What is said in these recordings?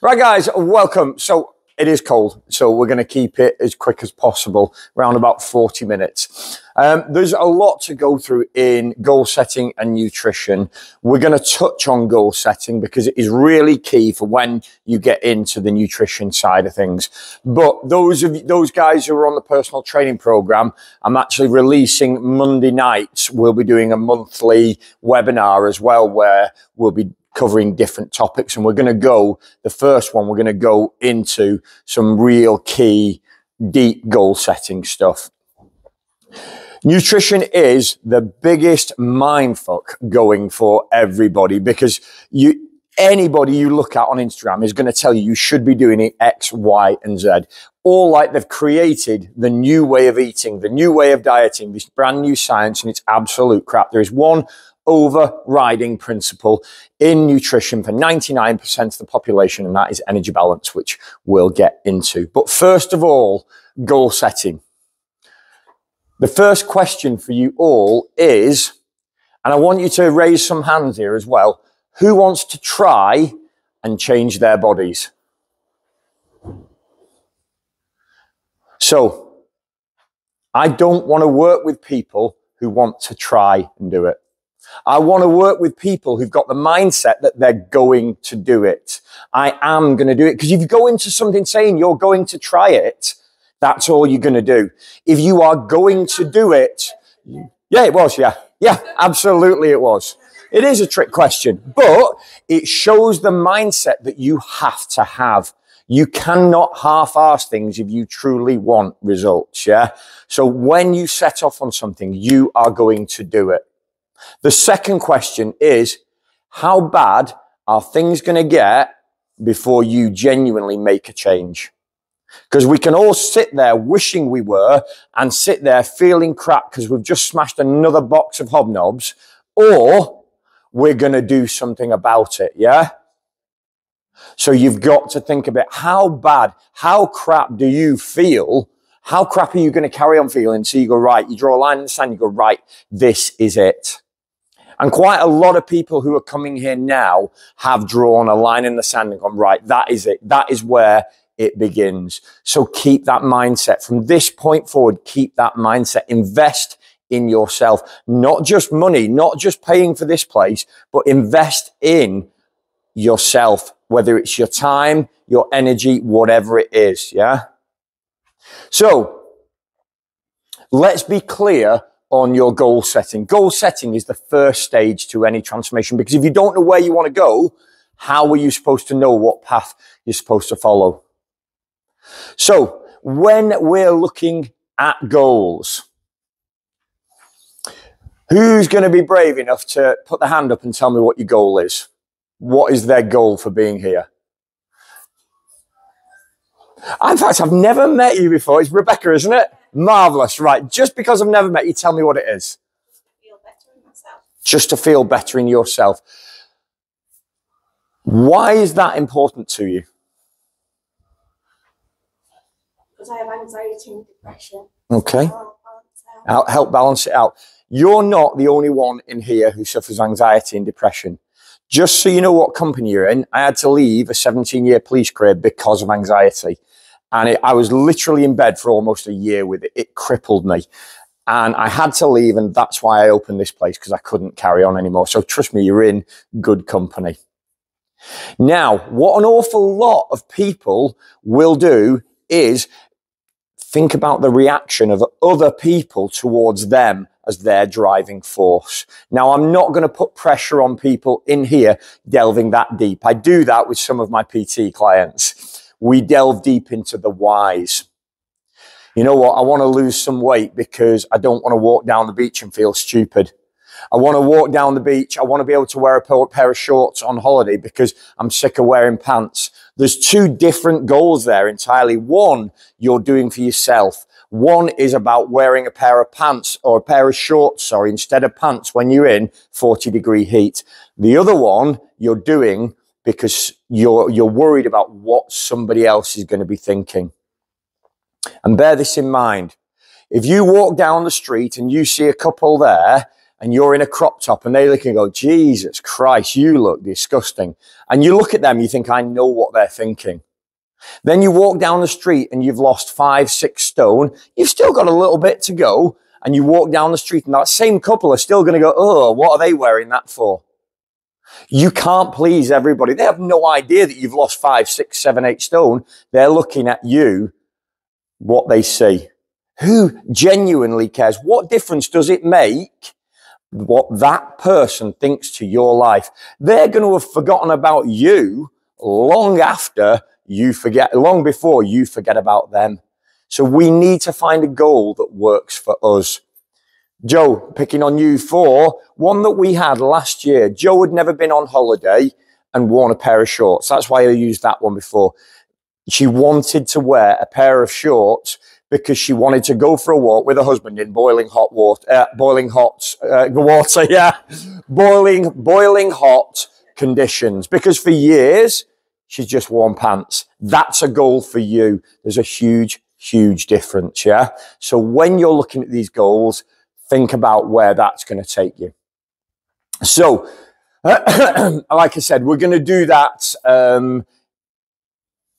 Right, guys, welcome. So it is cold, so we're going to keep it as quick as possible, around about 40 minutes. Um, there's a lot to go through in goal setting and nutrition. We're going to touch on goal setting because it is really key for when you get into the nutrition side of things. But those of those guys who are on the personal training program, I'm actually releasing Monday nights. We'll be doing a monthly webinar as well, where we'll be covering different topics. And we're going to go, the first one, we're going to go into some real key, deep goal setting stuff. Nutrition is the biggest mindfuck going for everybody because you, anybody you look at on Instagram is going to tell you you should be doing it X, Y, and Z. All like they've created the new way of eating, the new way of dieting, this brand new science, and it's absolute crap. There is one overriding principle in nutrition for 99% of the population, and that is energy balance, which we'll get into. But first of all, goal setting. The first question for you all is, and I want you to raise some hands here as well, who wants to try and change their bodies? So, I don't want to work with people who want to try and do it. I want to work with people who've got the mindset that they're going to do it. I am going to do it. Because if you go into something saying you're going to try it, that's all you're going to do. If you are going to do it, yeah, it was. Yeah. Yeah, absolutely it was. It is a trick question, but it shows the mindset that you have to have. You cannot half-ass things if you truly want results. Yeah. So when you set off on something, you are going to do it. The second question is, how bad are things going to get before you genuinely make a change? Because we can all sit there wishing we were and sit there feeling crap because we've just smashed another box of hobnobs or we're going to do something about it. Yeah. So you've got to think about how bad, how crap do you feel? How crap are you going to carry on feeling? So you go, right, you draw a line in the sand, you go, right, this is it. And quite a lot of people who are coming here now have drawn a line in the sand and gone, right, that is it. That is where it begins. So keep that mindset from this point forward. Keep that mindset. Invest in yourself, not just money, not just paying for this place, but invest in yourself, whether it's your time, your energy, whatever it is. Yeah. So let's be clear on your goal setting. Goal setting is the first stage to any transformation because if you don't know where you want to go, how are you supposed to know what path you're supposed to follow? So when we're looking at goals, who's going to be brave enough to put the hand up and tell me what your goal is? What is their goal for being here? In fact, I've never met you before. It's Rebecca, isn't it? Marvelous. Right. Just because I've never met you, tell me what it is. Just to feel better in yourself. Why is that important to you? Because I have anxiety and depression. Okay. I'll help balance it out. You're not the only one in here who suffers anxiety and depression. Just so you know what company you're in, I had to leave a 17 year police career because of anxiety. And it, I was literally in bed for almost a year with it. It crippled me. And I had to leave. And that's why I opened this place because I couldn't carry on anymore. So trust me, you're in good company. Now, what an awful lot of people will do is think about the reaction of other people towards them as their driving force. Now, I'm not going to put pressure on people in here delving that deep. I do that with some of my PT clients we delve deep into the whys. You know what? I want to lose some weight because I don't want to walk down the beach and feel stupid. I want to walk down the beach. I want to be able to wear a pair of shorts on holiday because I'm sick of wearing pants. There's two different goals there entirely. One, you're doing for yourself. One is about wearing a pair of pants or a pair of shorts, sorry, instead of pants when you're in 40 degree heat. The other one you're doing because you're, you're worried about what somebody else is going to be thinking. And bear this in mind. If you walk down the street and you see a couple there and you're in a crop top and they look and go, Jesus Christ, you look disgusting. And you look at them, you think, I know what they're thinking. Then you walk down the street and you've lost five, six stone. You've still got a little bit to go. And you walk down the street and that same couple are still going to go, Oh, what are they wearing that for? You can't please everybody. They have no idea that you've lost five, six, seven, eight stone. They're looking at you, what they see. Who genuinely cares? What difference does it make what that person thinks to your life? They're going to have forgotten about you long after you forget, long before you forget about them. So we need to find a goal that works for us. Joe, picking on you for one that we had last year. Joe had never been on holiday and worn a pair of shorts. That's why I used that one before. She wanted to wear a pair of shorts because she wanted to go for a walk with her husband in boiling hot water, uh, boiling hot uh, water, yeah, boiling, boiling hot conditions. Because for years, she's just worn pants. That's a goal for you. There's a huge, huge difference, yeah? So when you're looking at these goals, think about where that's going to take you. So, like I said, we're going to do that, um,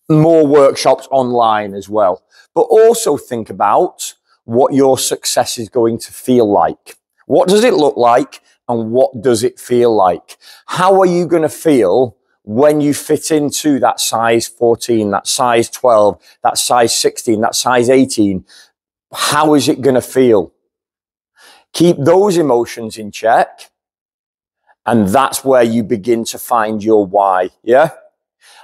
more workshops online as well. But also think about what your success is going to feel like. What does it look like? And what does it feel like? How are you going to feel when you fit into that size 14, that size 12, that size 16, that size 18? How is it going to feel? Keep those emotions in check. And that's where you begin to find your why. Yeah.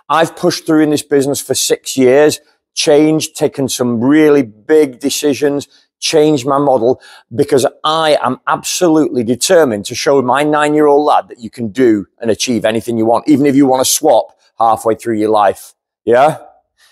I've pushed through in this business for six years, changed, taken some really big decisions, changed my model because I am absolutely determined to show my nine year old lad that you can do and achieve anything you want, even if you want to swap halfway through your life. Yeah.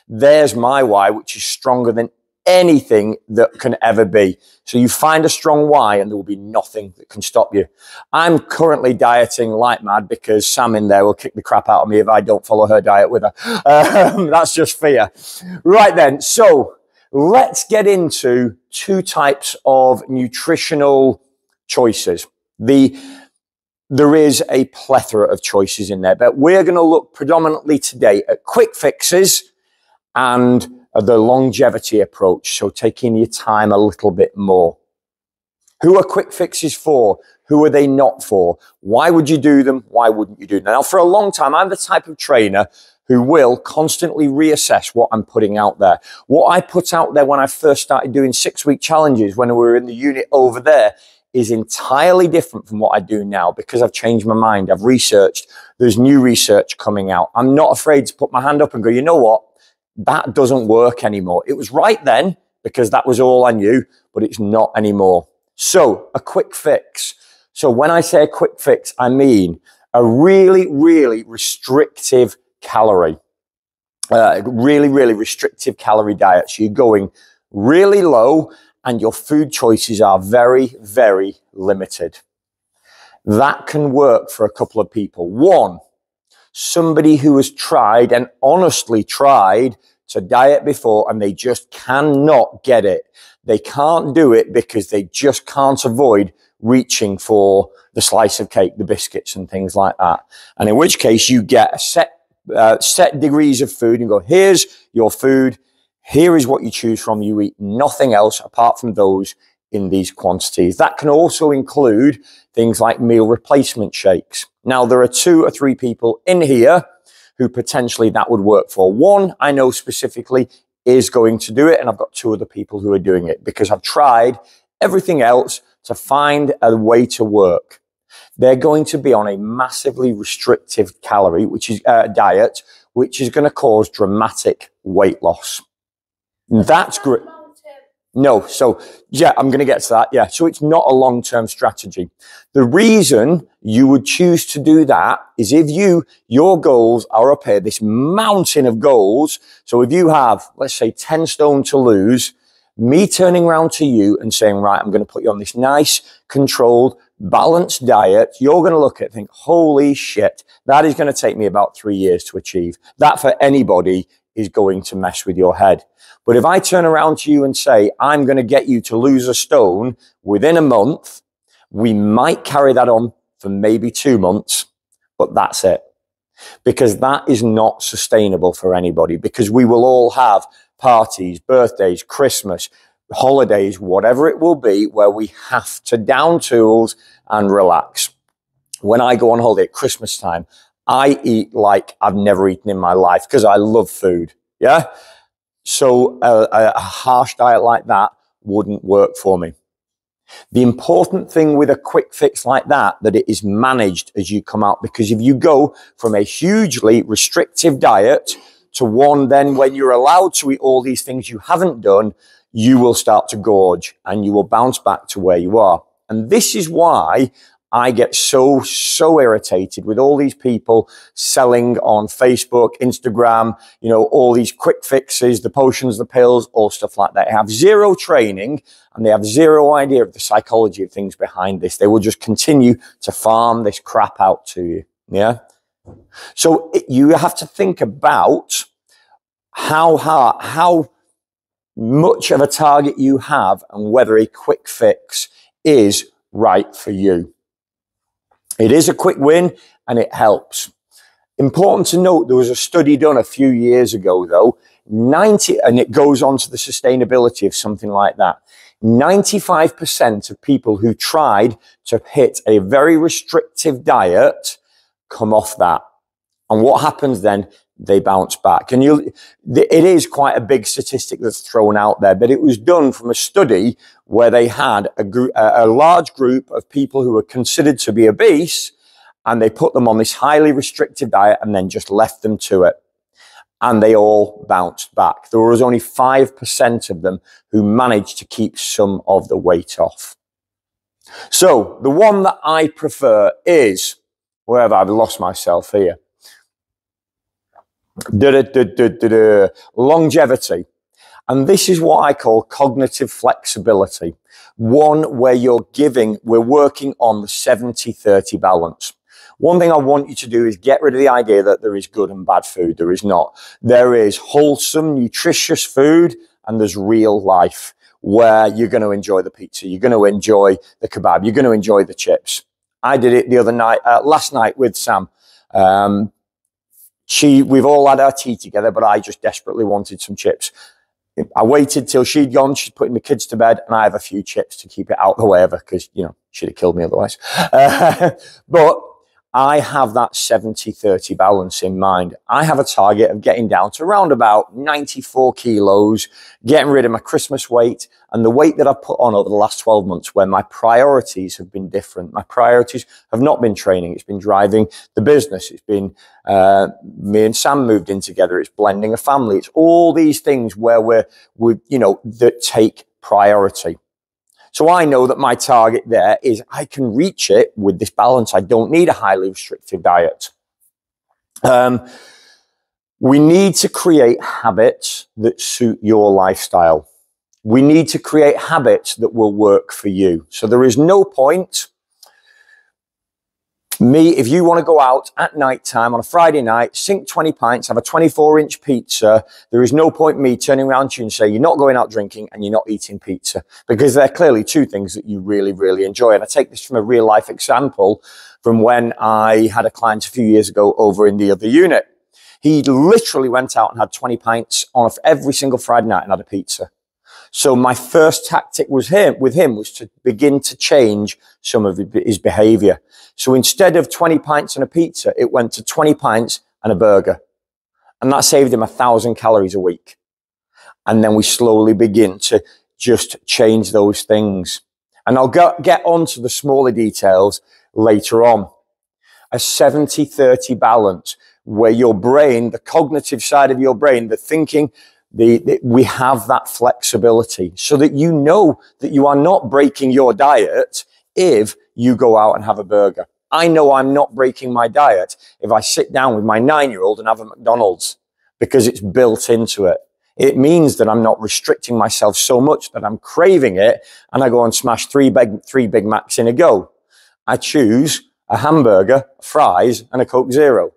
There's my why, which is stronger than anything that can ever be. So you find a strong why and there will be nothing that can stop you. I'm currently dieting like mad because Sam in there will kick the crap out of me if I don't follow her diet with her. Um, that's just fear. Right then. So let's get into two types of nutritional choices. The there is a plethora of choices in there, but we're going to look predominantly today at quick fixes and Uh, the longevity approach. So taking your time a little bit more. Who are quick fixes for? Who are they not for? Why would you do them? Why wouldn't you do them? Now, for a long time, I'm the type of trainer who will constantly reassess what I'm putting out there. What I put out there when I first started doing six week challenges when we were in the unit over there is entirely different from what I do now because I've changed my mind. I've researched. There's new research coming out. I'm not afraid to put my hand up and go, you know what? That doesn't work anymore. It was right then because that was all I knew, but it's not anymore. So a quick fix. So when I say a quick fix, I mean a really, really restrictive calorie, uh, really, really restrictive calorie diet. So you're going really low and your food choices are very, very limited. That can work for a couple of people. One, somebody who has tried and honestly tried to diet before and they just cannot get it. They can't do it because they just can't avoid reaching for the slice of cake, the biscuits and things like that. And in which case you get a set, uh, set degrees of food and go, here's your food. Here is what you choose from. You eat nothing else apart from those in these quantities. That can also include things like meal replacement shakes. Now, there are two or three people in here who potentially that would work for. One, I know specifically is going to do it, and I've got two other people who are doing it because I've tried everything else to find a way to work. They're going to be on a massively restrictive calorie, which is uh, diet, which is going to cause dramatic weight loss. That's great. No. So yeah, I'm going to get to that. Yeah. So it's not a long-term strategy. The reason you would choose to do that is if you, your goals are up here, this mountain of goals. So if you have, let's say 10 stone to lose, me turning around to you and saying, right, I'm going to put you on this nice, controlled, balanced diet. You're going to look at think, holy shit, that is going to take me about three years to achieve. That for anybody is going to mess with your head. But if I turn around to you and say, I'm going to get you to lose a stone within a month, We might carry that on for maybe two months, but that's it. Because that is not sustainable for anybody because we will all have parties, birthdays, Christmas, holidays, whatever it will be, where we have to down tools and relax. When I go on holiday at Christmas time, I eat like I've never eaten in my life because I love food. Yeah. So a, a harsh diet like that wouldn't work for me. The important thing with a quick fix like that, that it is managed as you come out, because if you go from a hugely restrictive diet to one then when you're allowed to eat all these things you haven't done, you will start to gorge and you will bounce back to where you are. And this is why I get so, so irritated with all these people selling on Facebook, Instagram, you know, all these quick fixes, the potions, the pills, all stuff like that. They have zero training and they have zero idea of the psychology of things behind this. They will just continue to farm this crap out to you. Yeah. So it, you have to think about how hard, how much of a target you have and whether a quick fix is right for you. It is a quick win and it helps. Important to note, there was a study done a few years ago though, 90, and it goes on to the sustainability of something like that. 95% of people who tried to hit a very restrictive diet come off that. And what happens then? They bounce back. And you, it is quite a big statistic that's thrown out there, but it was done from a study where they had a, group, a large group of people who were considered to be obese and they put them on this highly restrictive diet and then just left them to it. And they all bounced back. There was only 5% of them who managed to keep some of the weight off. So the one that I prefer is, wherever I've lost myself here? Longevity. And this is what I call cognitive flexibility. One where you're giving, we're working on the 70-30 balance. One thing I want you to do is get rid of the idea that there is good and bad food. There is not. There is wholesome, nutritious food and there's real life where you're going to enjoy the pizza. You're going to enjoy the kebab. You're going to enjoy the chips. I did it the other night, uh, last night with Sam. Um, she, we've all had our tea together, but I just desperately wanted some chips. I waited till she'd gone. She's putting the kids to bed, and I have a few chips to keep it out the way of her because you know she'd have killed me otherwise. Uh, but I have that 70 30 balance in mind. I have a target of getting down to around about 94 kilos, getting rid of my Christmas weight and the weight that I've put on over the last 12 months where my priorities have been different. My priorities have not been training. It's been driving the business. It's been, uh, me and Sam moved in together. It's blending a family. It's all these things where we're, we, you know, that take priority. So I know that my target there is I can reach it with this balance. I don't need a highly restrictive diet. Um, we need to create habits that suit your lifestyle. We need to create habits that will work for you. So there is no point me, if you want to go out at night time on a Friday night, sink 20 pints, have a 24 inch pizza, there is no point me turning around to you and say, you're not going out drinking and you're not eating pizza because they're clearly two things that you really, really enjoy. And I take this from a real life example from when I had a client a few years ago over in the other unit. He literally went out and had 20 pints on every single Friday night and had a pizza. So my first tactic was him, with him was to begin to change some of his behavior. So instead of 20 pints and a pizza, it went to 20 pints and a burger. And that saved him a thousand calories a week. And then we slowly begin to just change those things. And I'll get, get on to the smaller details later on. A 70-30 balance where your brain, the cognitive side of your brain, the thinking, we have that flexibility so that you know that you are not breaking your diet if you go out and have a burger. I know I'm not breaking my diet if I sit down with my nine year old and have a McDonald's because it's built into it. It means that I'm not restricting myself so much that I'm craving it and I go and smash three big, three Big Macs in a go. I choose a hamburger, fries and a Coke Zero.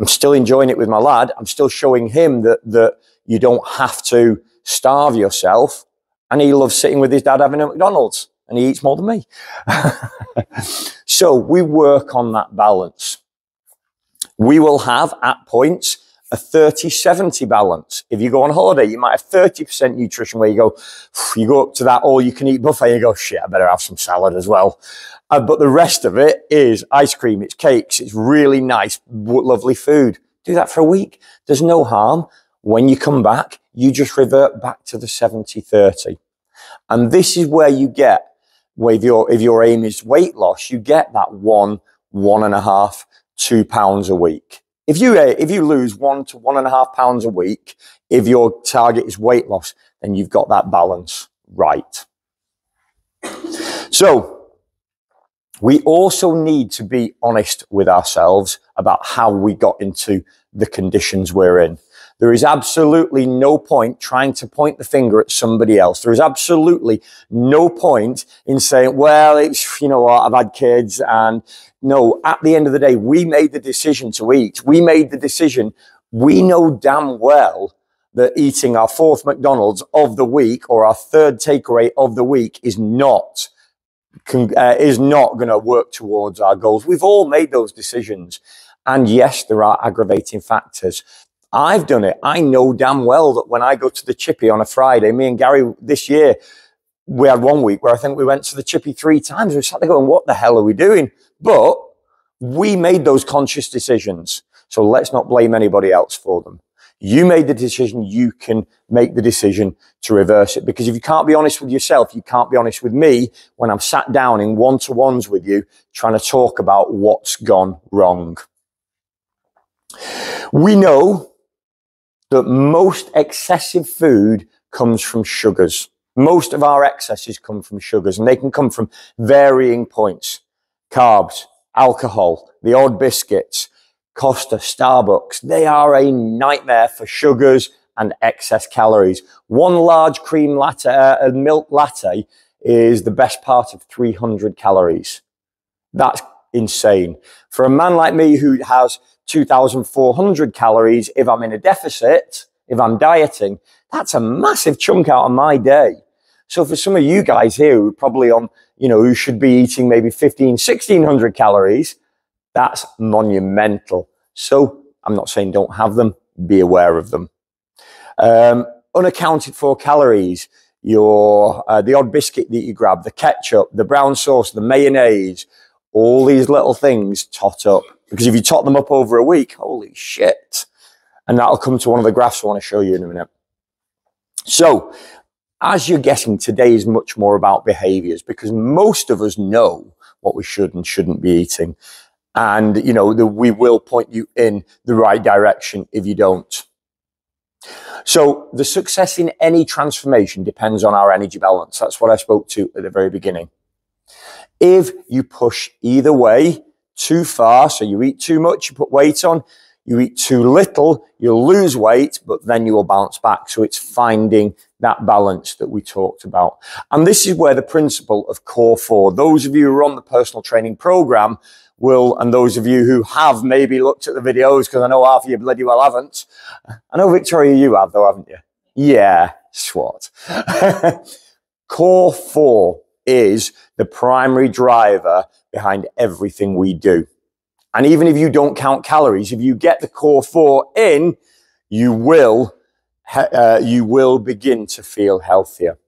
I'm still enjoying it with my lad. I'm still showing him that, that you don't have to starve yourself. And he loves sitting with his dad having a McDonald's. and he eats more than me. so we work on that balance. We will have at points a 30-70 balance. If you go on holiday, you might have 30% nutrition where you go, you go up to that all you can eat buffet and you go, shit, I better have some salad as well. Uh, but the rest of it is ice cream, it's cakes, it's really nice, lovely food. Do that for a week. There's no harm. When you come back, you just revert back to the 70-30. And this is where you get, if your, if your aim is weight loss, you get that one, one and a half, two pounds a week. If you, uh, if you lose one to one and a half pounds a week, if your target is weight loss, then you've got that balance right. So we also need to be honest with ourselves about how we got into the conditions we're in. There is absolutely no point trying to point the finger at somebody else. There is absolutely no point in saying, well, it's, you know what, I've had kids and no, at the end of the day, we made the decision to eat. We made the decision. We know damn well that eating our fourth McDonald's of the week or our third takeaway of the week is not uh, is not going to work towards our goals. We've all made those decisions. And yes, there are aggravating factors. I've done it. I know damn well that when I go to the chippy on a Friday, me and Gary this year, we had one week where I think we went to the chippy three times. We sat there going, what the hell are we doing? But we made those conscious decisions. So let's not blame anybody else for them. You made the decision. You can make the decision to reverse it. Because if you can't be honest with yourself, you can't be honest with me when I'm sat down in one to ones with you trying to talk about what's gone wrong. We know that most excessive food comes from sugars. Most of our excesses come from sugars and they can come from varying points. Carbs, alcohol, the odd biscuits, Costa, Starbucks. They are a nightmare for sugars and excess calories. One large cream latte, uh, milk latte is the best part of 300 calories. That's insane. For a man like me who has 2,400 calories, if I'm in a deficit, if I'm dieting, that's a massive chunk out of my day. So for some of you guys here who are probably on, you know, who should be eating maybe 15, 1600 calories, that's monumental. So I'm not saying don't have them, be aware of them. Um, unaccounted for calories, your, uh, the odd biscuit that you grab, the ketchup, the brown sauce, the mayonnaise, all these little things tot up. Because if you tot them up over a week, holy shit. And that'll come to one of the graphs I want to show you in a minute. So, as you're guessing, today is much more about behaviors because most of us know what we should and shouldn't be eating. And, you know, the, we will point you in the right direction if you don't. So the success in any transformation depends on our energy balance. That's what I spoke to at the very beginning. If you push either way too far, so you eat too much, you put weight on, you eat too little, you'll lose weight, but then you will bounce back. So it's finding that balance that we talked about. And this is where the principle of core four, those of you who are on the personal training program will, and those of you who have maybe looked at the videos, because I know half of you bloody well haven't. I know Victoria, you have though, haven't you? Yeah, swat. core four is the primary driver behind everything we do. And even if you don't count calories, if you get the core four in, you will, uh, you will begin to feel healthier.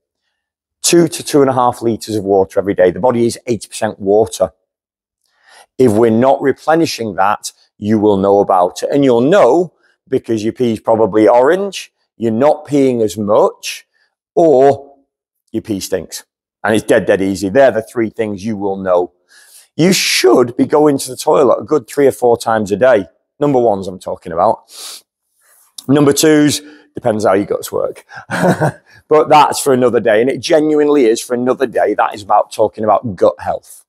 Two to two and a half liters of water every day. The body is 80% water. If we're not replenishing that, you will know about it. And you'll know because your pee is probably orange, you're not peeing as much, or your pee stinks and it's dead, dead easy. They're the three things you will know. You should be going to the toilet a good three or four times a day. Number ones I'm talking about. Number twos, depends how your guts work. but that's for another day. And it genuinely is for another day. That is about talking about gut health.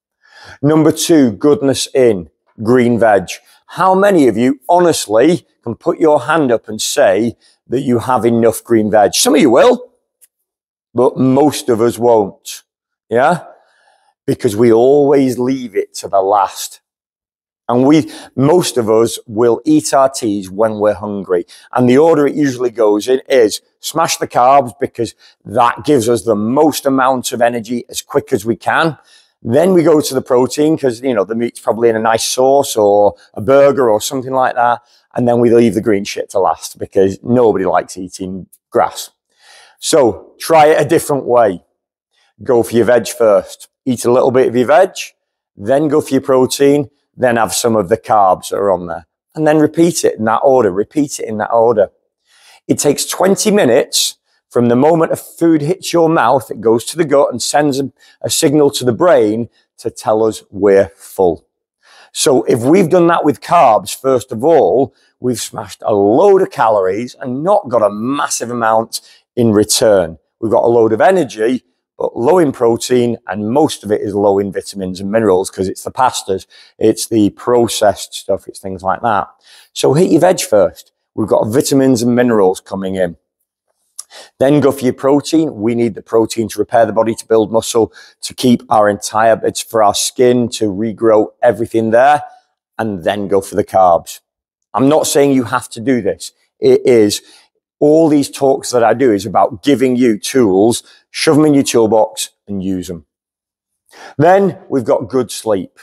Number two, goodness in green veg. How many of you honestly can put your hand up and say that you have enough green veg? Some of you will but most of us won't. Yeah? Because we always leave it to the last. And we, most of us will eat our teas when we're hungry. And the order it usually goes in is smash the carbs because that gives us the most amount of energy as quick as we can. Then we go to the protein because, you know, the meat's probably in a nice sauce or a burger or something like that. And then we leave the green shit to last because nobody likes eating grass. So try it a different way. Go for your veg first. Eat a little bit of your veg, then go for your protein, then have some of the carbs that are on there. And then repeat it in that order. Repeat it in that order. It takes 20 minutes from the moment a food hits your mouth, it goes to the gut and sends a, a signal to the brain to tell us we're full. So if we've done that with carbs, first of all, we've smashed a load of calories and not got a massive amount in return. We've got a load of energy, but low in protein and most of it is low in vitamins and minerals because it's the pastas, it's the processed stuff, it's things like that. So hit your veg first. We've got vitamins and minerals coming in. Then go for your protein. We need the protein to repair the body, to build muscle, to keep our entire, it's for our skin to regrow everything there. And then go for the carbs. I'm not saying you have to do this. It is all these talks that I do is about giving you tools, shove them in your toolbox and use them. Then we've got good sleep.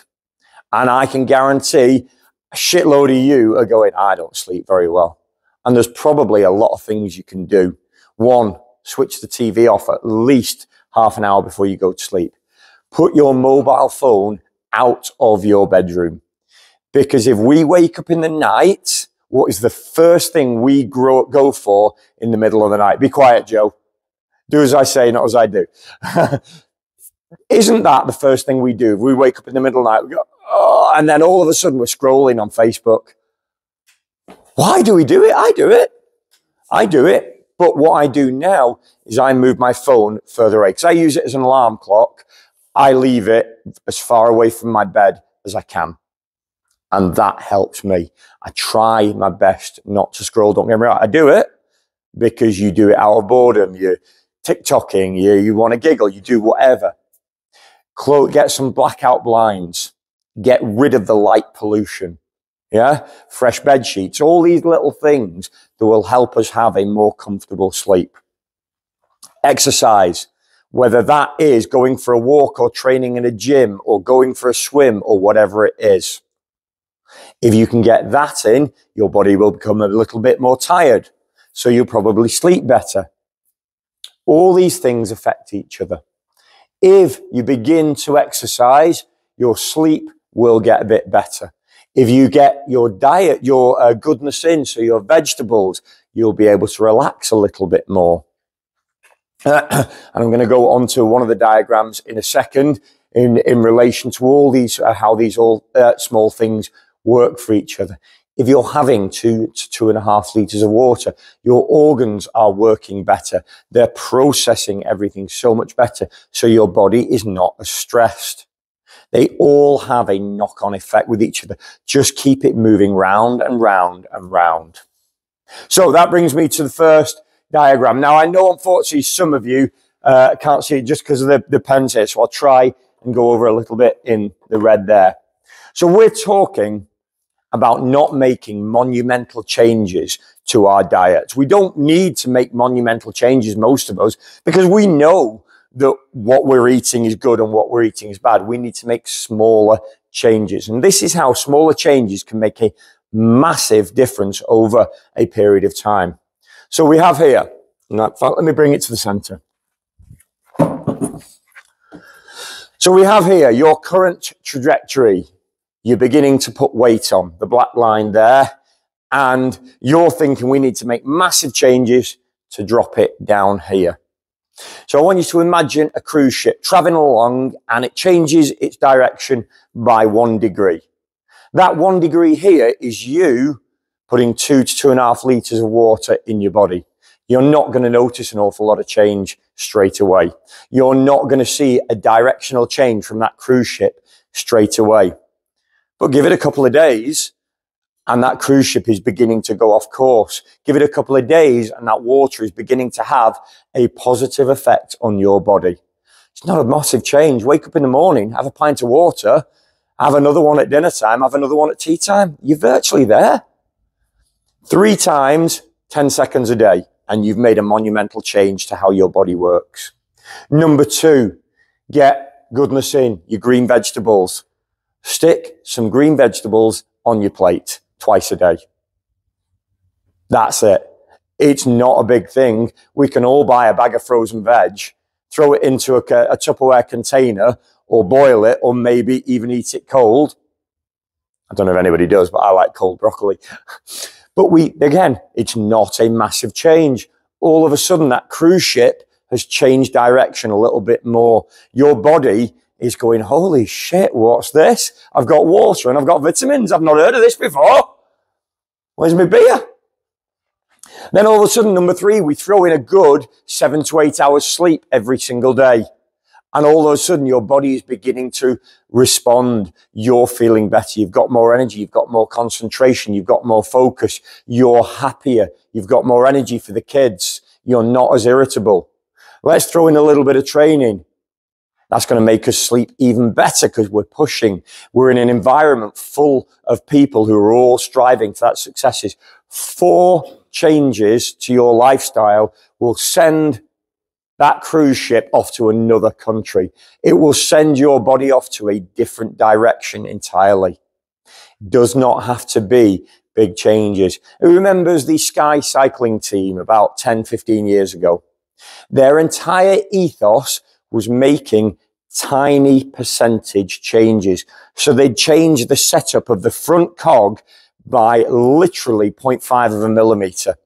And I can guarantee a shitload of you are going, I don't sleep very well. And there's probably a lot of things you can do. One, switch the TV off at least half an hour before you go to sleep. Put your mobile phone out of your bedroom. Because if we wake up in the night, what is the first thing we grow, go for in the middle of the night? Be quiet, Joe. Do as I say, not as I do. Isn't that the first thing we do? We wake up in the middle of the night, we go, oh, and then all of a sudden we're scrolling on Facebook. Why do we do it? I do it. I do it. But what I do now is I move my phone further away because I use it as an alarm clock. I leave it as far away from my bed as I can. And that helps me. I try my best not to scroll. Don't get me wrong. I do it because you do it out of boredom. You're TikToking. You, you want to giggle. You do whatever. Close, get some blackout blinds. Get rid of the light pollution. Yeah. Fresh bed sheets. All these little things that will help us have a more comfortable sleep. Exercise, whether that is going for a walk or training in a gym or going for a swim or whatever it is. If you can get that in, your body will become a little bit more tired. So you'll probably sleep better. All these things affect each other. If you begin to exercise, your sleep will get a bit better. If you get your diet, your uh, goodness in, so your vegetables, you'll be able to relax a little bit more. and I'm going to go on to one of the diagrams in a second in, in relation to all these, uh, how these all uh, small things work for each other. If you're having two to two and a half liters of water, your organs are working better. They're processing everything so much better. So your body is not as stressed. They all have a knock on effect with each other. Just keep it moving round and round and round. So that brings me to the first diagram. Now, I know unfortunately some of you uh, can't see it just because of the, the pens here, so I'll try and go over a little bit in the red there. So we're talking about not making monumental changes to our diets. We don't need to make monumental changes, most of us, because we know that what we're eating is good and what we're eating is bad. We need to make smaller changes. And this is how smaller changes can make a massive difference over a period of time. So we have here, let me bring it to the center. So we have here your current trajectory. You're beginning to put weight on the black line there. And you're thinking we need to make massive changes to drop it down here. So I want you to imagine a cruise ship traveling along and it changes its direction by one degree. That one degree here is you putting two to two and a half liters of water in your body. You're not going to notice an awful lot of change straight away. You're not going to see a directional change from that cruise ship straight away. But give it a couple of days and that cruise ship is beginning to go off course. Give it a couple of days and that water is beginning to have a positive effect on your body. It's not a massive change. Wake up in the morning, have a pint of water, have another one at dinner time, have another one at tea time. You're virtually there. Three times, 10 seconds a day, and you've made a monumental change to how your body works. Number two, get goodness in your green vegetables. Stick some green vegetables on your plate twice a day. That's it. It's not a big thing. We can all buy a bag of frozen veg, throw it into a, a Tupperware container or boil it or maybe even eat it cold. I don't know if anybody does, but I like cold broccoli. but we, again, it's not a massive change. All of a sudden that cruise ship has changed direction a little bit more. Your body is going, holy shit, what's this? I've got water and I've got vitamins. I've not heard of this before. Where's my beer? Then all of a sudden, number three, we throw in a good seven to eight hours sleep every single day. And all of a sudden, your body is beginning to respond. You're feeling better. You've got more energy. You've got more concentration. You've got more focus. You're happier. You've got more energy for the kids. You're not as irritable. Let's throw in a little bit of training. That's going to make us sleep even better because we're pushing. We're in an environment full of people who are all striving for that successes. Four changes to your lifestyle will send that cruise ship off to another country. It will send your body off to a different direction entirely. Does not have to be big changes. Who remembers the Sky cycling team about 10, 15 years ago? Their entire ethos was making tiny percentage changes. So they'd change the setup of the front cog by literally 0.5 of a millimeter.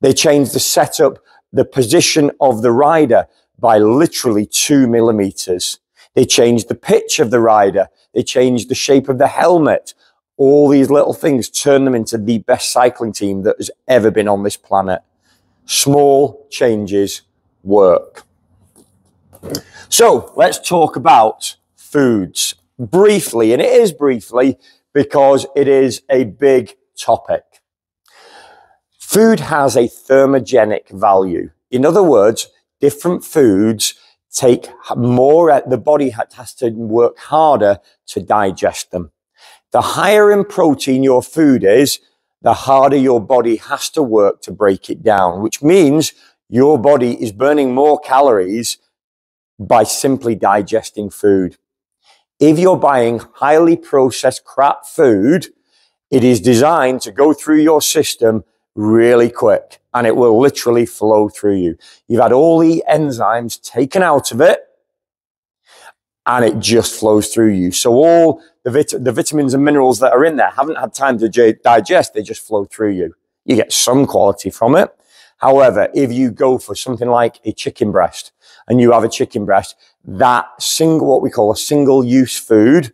They changed the setup, the position of the rider by literally two millimeters. They changed the pitch of the rider. They changed the shape of the helmet. All these little things turn them into the best cycling team that has ever been on this planet. Small changes work. So let's talk about foods briefly, and it is briefly because it is a big topic. Food has a thermogenic value. In other words, different foods take more, the body has to work harder to digest them. The higher in protein your food is, the harder your body has to work to break it down, which means your body is burning more calories by simply digesting food. If you're buying highly processed crap food, it is designed to go through your system really quick and it will literally flow through you. You've had all the enzymes taken out of it and it just flows through you. So all the, vit- the vitamins and minerals that are in there haven't had time to digest. They just flow through you. You get some quality from it. However, if you go for something like a chicken breast and you have a chicken breast, that single, what we call a single use food,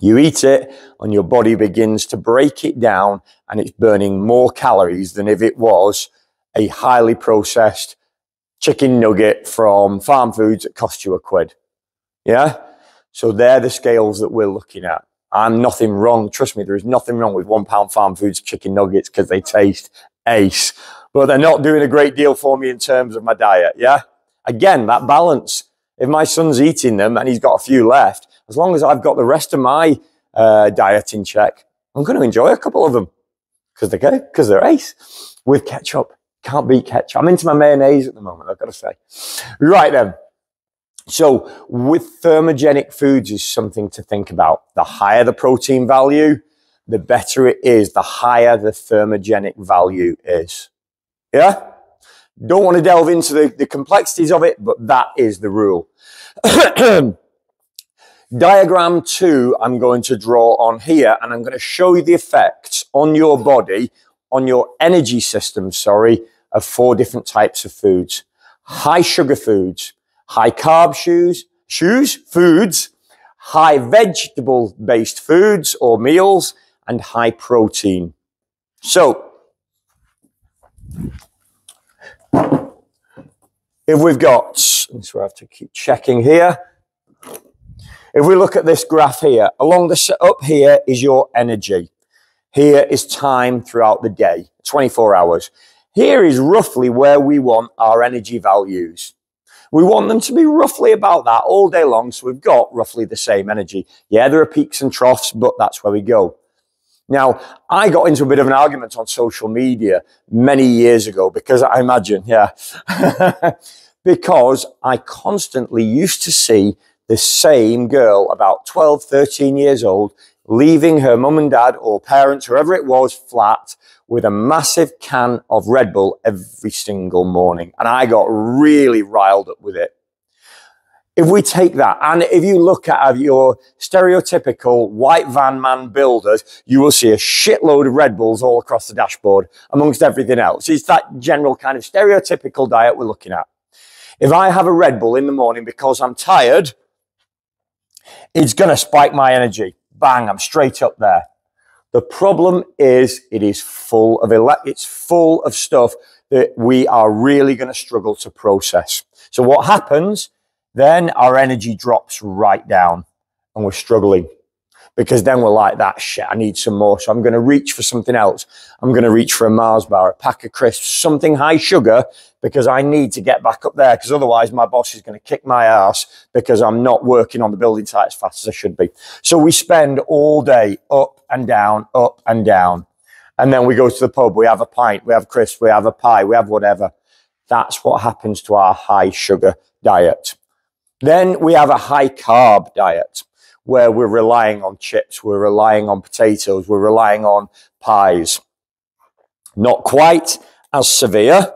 you eat it and your body begins to break it down and it's burning more calories than if it was a highly processed chicken nugget from Farmfoods that cost you a quid. Yeah. So they're the scales that we're looking at. I'm nothing wrong. Trust me, there is nothing wrong with one pound Farmfoods chicken nuggets because they taste ace but they're not doing a great deal for me in terms of my diet. Yeah. Again, that balance. If my son's eating them and he's got a few left, as long as I've got the rest of my uh, diet in check, I'm going to enjoy a couple of them because they're good, because they're ace with ketchup. Can't beat ketchup. I'm into my mayonnaise at the moment, I've got to say. Right then. So with thermogenic foods is something to think about. The higher the protein value, the better it is, the higher the thermogenic value is. Yeah? Don't want to delve into the, the complexities of it, but that is the rule. Diagram two, I'm going to draw on here, and I'm going to show you the effects on your body, on your energy system, sorry, of four different types of foods. High sugar foods, high carb shoes, shoes, foods, high vegetable based foods or meals, and high protein. So, if we've got, so I have to keep checking here. If we look at this graph here, along the up here is your energy. Here is time throughout the day, 24 hours. Here is roughly where we want our energy values. We want them to be roughly about that all day long. So we've got roughly the same energy. Yeah, there are peaks and troughs, but that's where we go. Now, I got into a bit of an argument on social media many years ago because I imagine, yeah, because I constantly used to see the same girl, about 12, 13 years old, leaving her mum and dad or parents, whoever it was, flat with a massive can of Red Bull every single morning. And I got really riled up with it. If we take that, and if you look at your stereotypical white van man builders, you will see a shitload of Red Bulls all across the dashboard, amongst everything else. It's that general kind of stereotypical diet we're looking at. If I have a Red Bull in the morning because I'm tired, it's going to spike my energy. Bang, I'm straight up there. The problem is it is full of it's full of stuff that we are really going to struggle to process. So what happens? Then our energy drops right down and we're struggling because then we're like that shit. I need some more. So I'm going to reach for something else. I'm going to reach for a Mars bar, a pack of crisps, something high sugar because I need to get back up there because otherwise my boss is going to kick my ass because I'm not working on the building site as fast as I should be. So we spend all day up and down, up and down. And then we go to the pub, we have a pint, we have crisps, we have a pie, we have whatever. That's what happens to our high sugar diet. Then we have a high carb diet where we're relying on chips, we're relying on potatoes, we're relying on pies. Not quite as severe,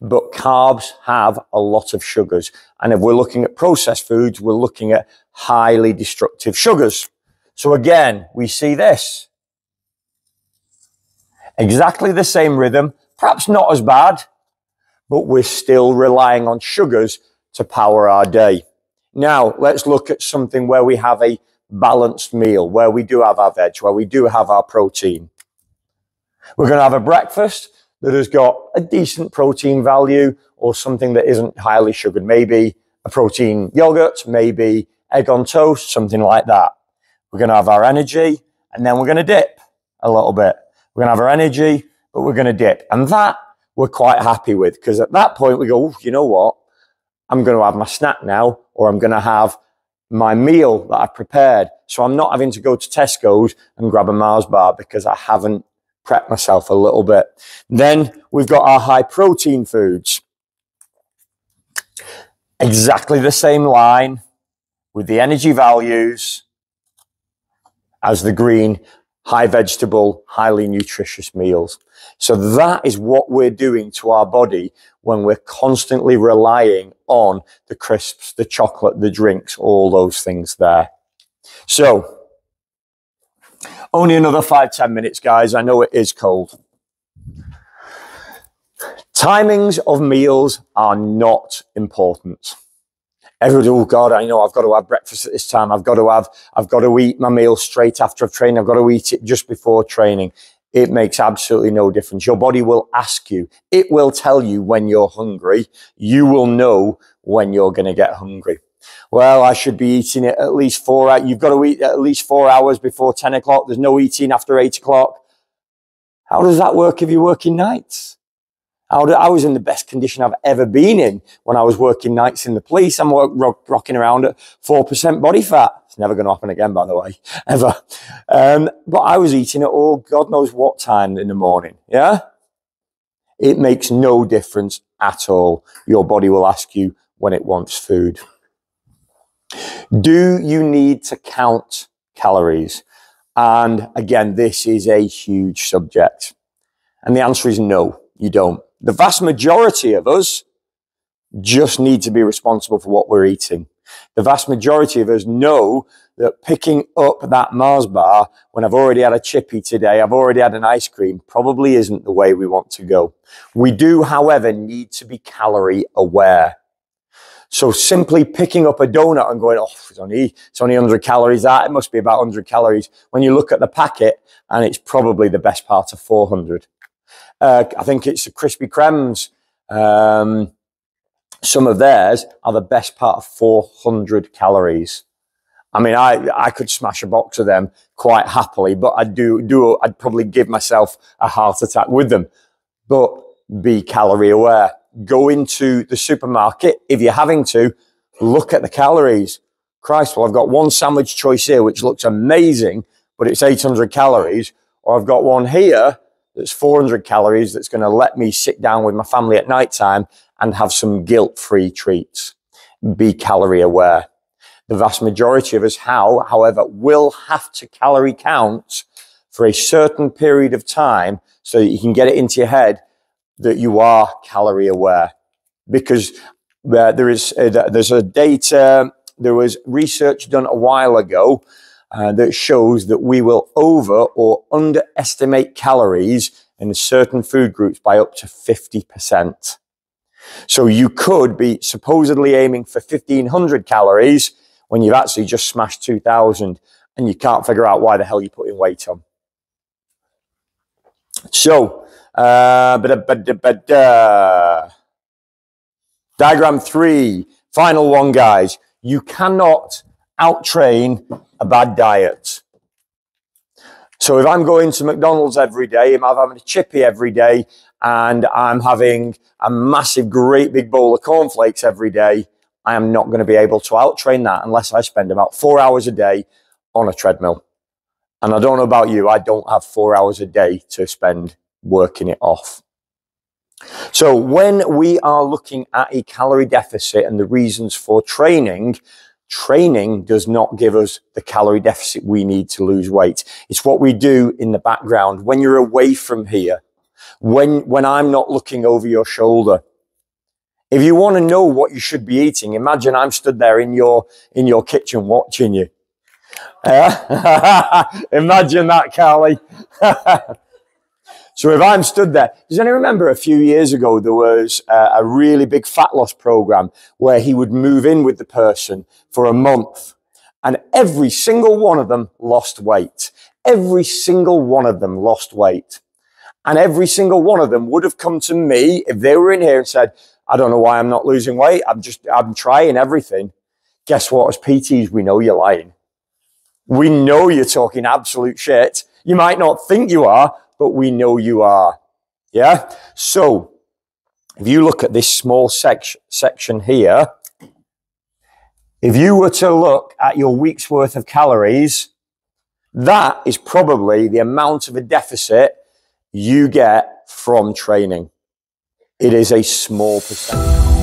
but carbs have a lot of sugars. And if we're looking at processed foods, we're looking at highly destructive sugars. So again, we see this. Exactly the same rhythm, perhaps not as bad, but we're still relying on sugars to power our day. Now, let's look at something where we have a balanced meal, where we do have our veg, where we do have our protein. We're going to have a breakfast that has got a decent protein value or something that isn't highly sugared. Maybe a protein yogurt, maybe egg on toast, something like that. We're going to have our energy and then we're going to dip a little bit. We're going to have our energy, but we're going to dip. And that we're quite happy with because at that point we go, you know what? I'm going to have my snack now, or I'm going to have my meal that I've prepared. So I'm not having to go to Tesco's and grab a Mars bar because I haven't prepped myself a little bit. Then we've got our high protein foods. Exactly the same line with the energy values as the green high vegetable, highly nutritious meals. So that is what we're doing to our body when we're constantly relying on the crisps, the chocolate, the drinks, all those things there. So only another five, ten minutes, guys. I know it is cold. Timings of meals are not important. Everybody, oh God, I know I've got to have breakfast at this time. I've got to have, I've got to eat my meal straight after I've trained. I've got to eat it just before training. It makes absolutely no difference. Your body will ask you. It will tell you when you're hungry. You will know when you're going to get hungry. Well, I should be eating it at least four hours. You've got to eat at least four hours before 10 o'clock. There's no eating after eight o'clock. How does that work if you're working nights? I was in the best condition I've ever been in when I was working nights in the police. I'm rocking around at 4% body fat. It's never going to happen again, by the way, ever. Um, but I was eating at all God knows what time in the morning. Yeah. It makes no difference at all. Your body will ask you when it wants food. Do you need to count calories? And again, this is a huge subject. And the answer is no, you don't. The vast majority of us just need to be responsible for what we're eating. The vast majority of us know that picking up that Mars bar when I've already had a chippy today, I've already had an ice cream, probably isn't the way we want to go. We do, however, need to be calorie aware. So simply picking up a donut and going, oh, it's only, it's only 100 calories, that, it must be about 100 calories. When you look at the packet, and it's probably the best part of 400. Uh, I think it's Krispy Kremes. Um, some of theirs are the best part of 400 calories. I mean, I, I could smash a box of them quite happily, but I'd do, do, I'd probably give myself a heart attack with them. But be calorie aware. go into the supermarket. If you're having to, look at the calories. Christ, well, I've got one sandwich choice here, which looks amazing, but it's 800 calories. Or I've got one here that's 400 calories that's going to let me sit down with my family at night time and have some guilt free treats. Be calorie aware. The vast majority of us, how, however, will have to calorie count for a certain period of time so that you can get it into your head that you are calorie aware. Because uh, there is, uh, there's a data, there was research done a while ago uh, that shows that we will over or underestimate calories in certain food groups by up to 50%. So you could be supposedly aiming for 1500 calories when you've actually just smashed 2000 and you can't figure out why the hell you're putting weight on. So, uh, diagram three, final one, guys. You cannot outtrain a bad diet. So if I'm going to McDonald's every day, if I'm having a chippy every day, and I'm having a massive, great big bowl of cornflakes every day, I am not going to be able to outtrain that unless I spend about four hours a day on a treadmill. And I don't know about you, I don't have four hours a day to spend working it off. So when we are looking at a calorie deficit and the reasons for training, training does not give us the calorie deficit we need to lose weight. It's what we do in the background when you're away from here, when, when I'm not looking over your shoulder. If you want to know what you should be eating, imagine I'm stood there in your, in your kitchen watching you. Uh, imagine that, Carly. So if I'm stood there, does anyone remember a few years ago there was a, a really big fat loss program where he would move in with the person for a month and every single one of them lost weight. Every single one of them lost weight. And every single one of them would have come to me if they were in here and said, I don't know why I'm not losing weight. I'm just, I'm trying everything. Guess what? As PTs, we know you're lying. We know you're talking absolute shit. You might not think you are, but we know you are. Yeah? So, if you look at this small sec- section here, if you were to look at your week's worth of calories, that is probably the amount of a deficit you get from training. It is a small percentage.